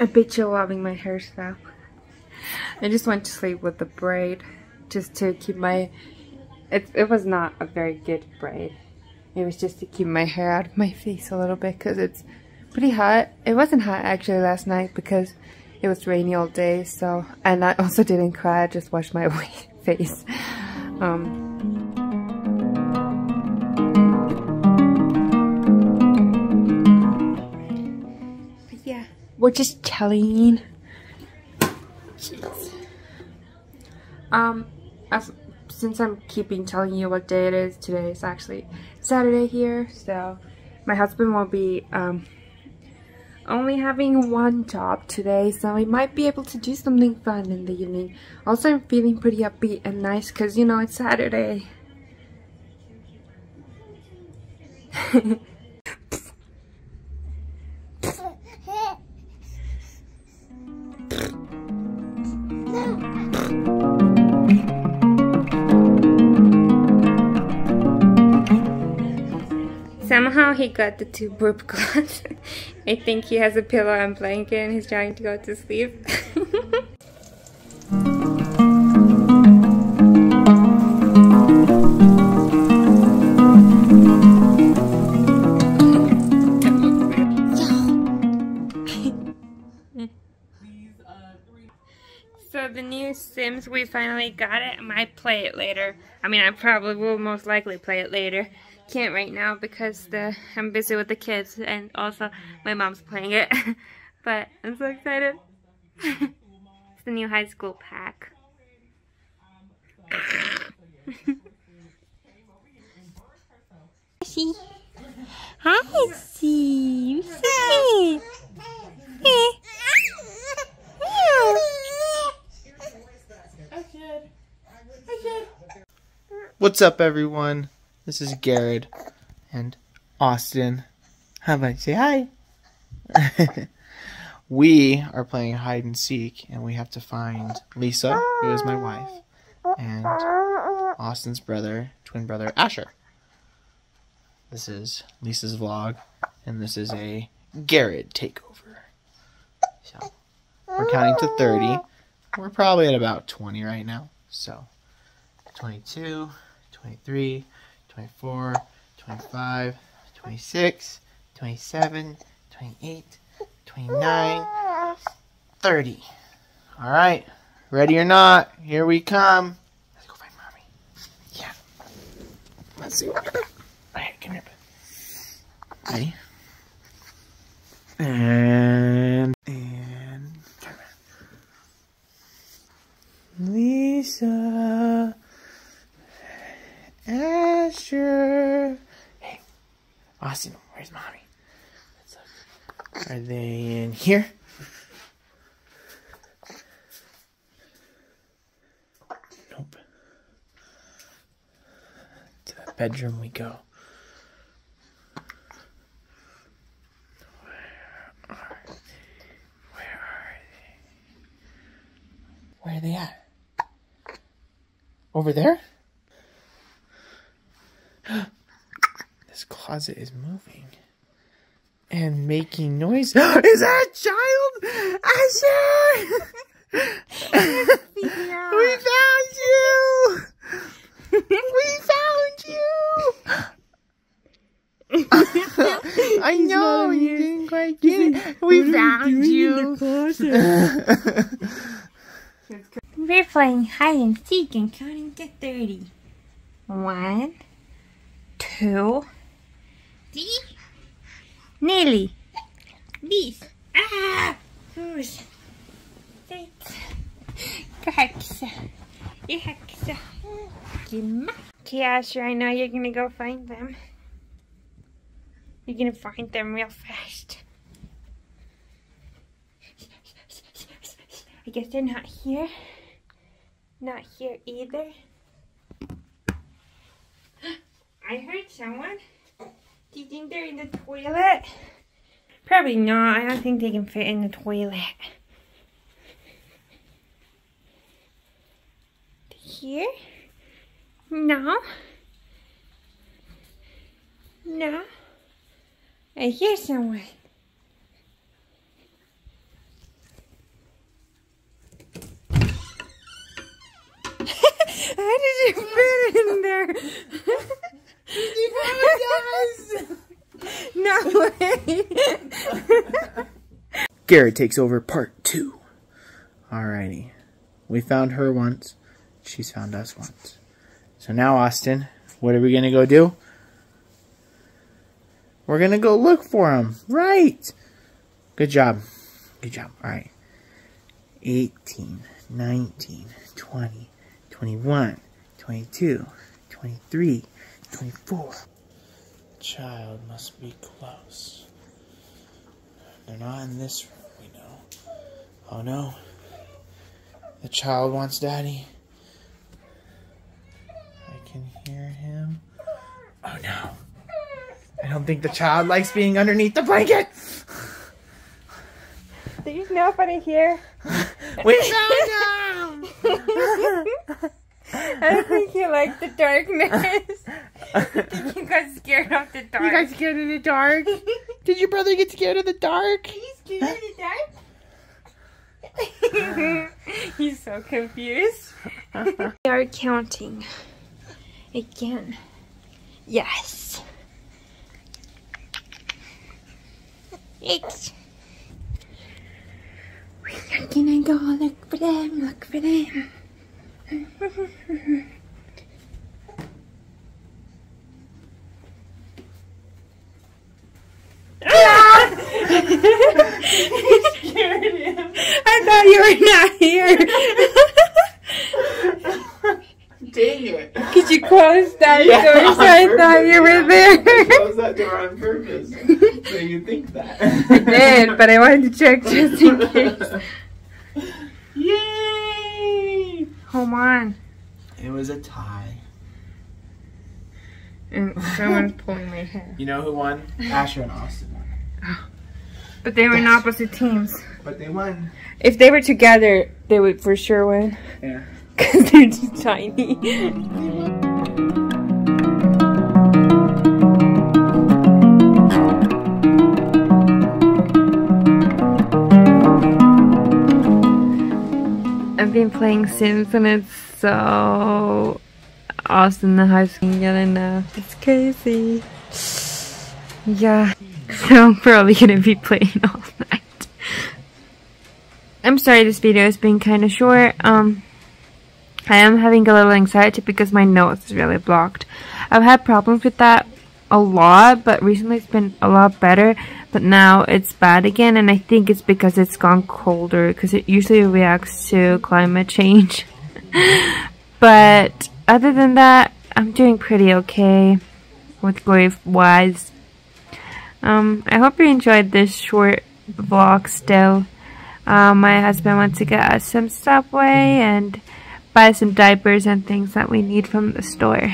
I bet you're loving my hairstyle. I just went to sleep with the braid just to keep my it, it was not a very good braid. It was just to keep my hair out of my face a little bit because it's pretty hot. It wasn't hot actually last night because it was rainy all day. So, and I also didn't cry. I just washed my face. Um, we're just chilling. Jeez. Um, as since I'm keeping telling you what day it is, today is actually Saturday here, so my husband will be um, only having one job today, so we might be able to do something fun in the evening. Also, I'm feeling pretty upbeat and nice because, you know, it's Saturday. Somehow he got the two burp cloths. I think he has a pillow and blanket and he's trying to go to sleep. we finally got it. I might play it later. I mean, I probably will most likely play it later can't right now because the I'm busy with the kids and also my mom's playing it. but I'm so excited. it's the new high school pack. Hi, see. Hey. What's up, everyone? This is Garrett and Austin. How about say hi? we are playing hide and seek, and we have to find Lisa, who is my wife, and Austin's brother, twin brother Asher. This is Lisa's vlog, and this is a Garrett takeover. So we're counting to 30. We're probably at about 20 right now. So 22, 23, 24, 25, 26, 27, 28, 29, 30. All right, ready or not, here we come. Let's go find mommy. Yeah. Let's see. All right, come here. Ready? And come here. Lisa. Asher. Hey, Austin, where's mommy? Are they in here? Nope. To the bedroom we go. Where are, they? Where are they at? Over there? this closet is moving and making noise. is that a child? Asher! we found you! we found you! I know you didn't quite get it. We found you. We're playing hide and seek and counting to 30. One, two, three, nearly. This. Ah! Who's? Kaxa. Kaxa. Asher, I know you're gonna go find them. You're gonna find them real fast. I guess they're not here. Not here either. I heard someone. Do you think they're in the toilet? Probably not. I don't think they can fit in the toilet. Here? No. No. I hear someone. How did you fit in there? No way. Garrett takes over part two. Alrighty. We found her once. She's found us once. So now, Austin, what are we going to go do? We're going to go look for him. Right. Good job. Good job. All right. 18, 19, 20, 21, 22, 23, 24. Child must be close. They're not in this room, we know. Oh no. The child wants daddy. I can hear him. Oh no. I don't think the child likes being underneath the blanket. There's nobody here. We found him! I don't think he likes the darkness. I think he got scared of the dark. You got scared of the dark? Did your brother get scared of the dark? He's scared of the dark. He's so confused. we are counting. Again. Yes. Six. We're gonna go look for them, look for them. I thought you were not here. Dang it. Could you close that Yeah, door so I on thought you were there? Close that door on purpose. So you think that. I did, but I wanted to check just in case. Yay! Hold on. It was a tie. And someone's pulling my hair. You know who won? Asher and Austin won. But they were in opposite teams. But they won. If they were together, they would for sure win. Yeah. Because they're just tiny. I've been playing Sims and it's so awesome the high school together now. It's crazy. Yeah. So I'm probably gonna be playing all night. I'm sorry this video has been kinda short. Um I am having a little anxiety because my nose is really blocked. I've had problems with that a lot, but recently it's been a lot better. But now it's bad again, and I think it's because it's gone colder, because it usually reacts to climate change. but other than that, I'm doing pretty okay with grief-wise. Um, I hope you enjoyed this short vlog still. Uh, my husband went to get us some Subway and buy some diapers and things that we need from the store.